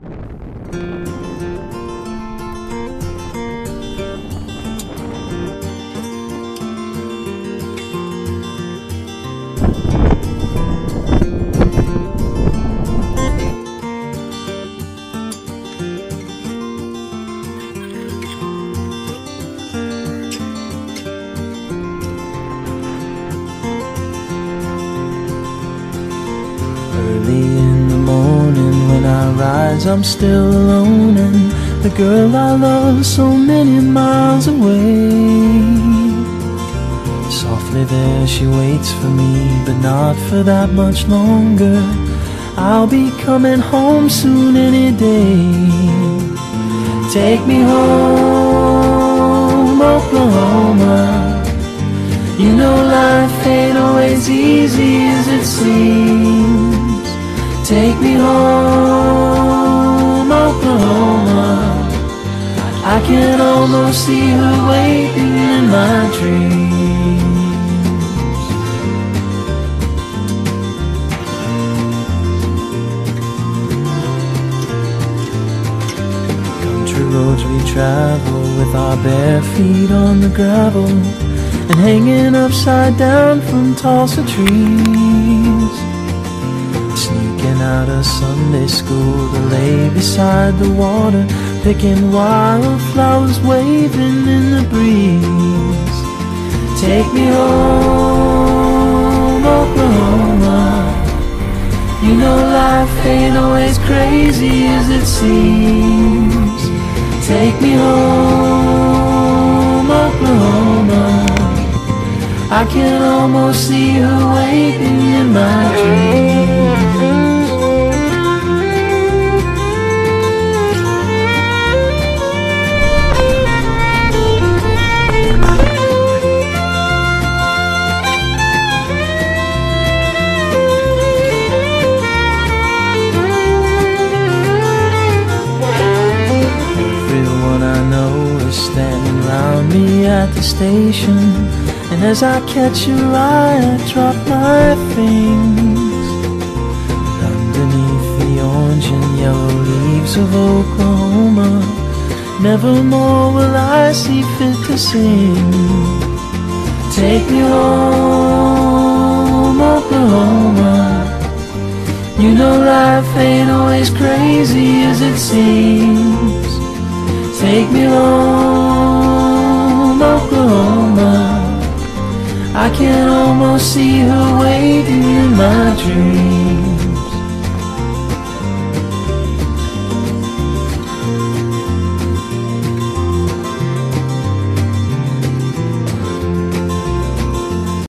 Early rise, I'm still alone, and the girl I love so many miles away. Softly there she waits for me, but not for that much longer. I'll be coming home soon any day. Take me home, Oklahoma. You know life ain't always easy as it seems. Take me home, can almost see her waiting in my dreams. Country roads we travel with our bare feet on the gravel and hanging upside down from Tulsa trees. Sneaking out of Sunday school to lay beside the water, picking wildflowers waving in the breeze. Take me home, Oklahoma. You know life ain't always crazy as it seems. Take me home, Oklahoma. I can almost see her waiting in my dreams. The station. And as I catch your eye, I drop my things. Underneath the orange and yellow leaves of Oklahoma, nevermore will I see fit to sing. Take me home, Oklahoma. You know life ain't always crazy as it seems. Take me home, Oklahoma. I can almost see her waiting in my dreams.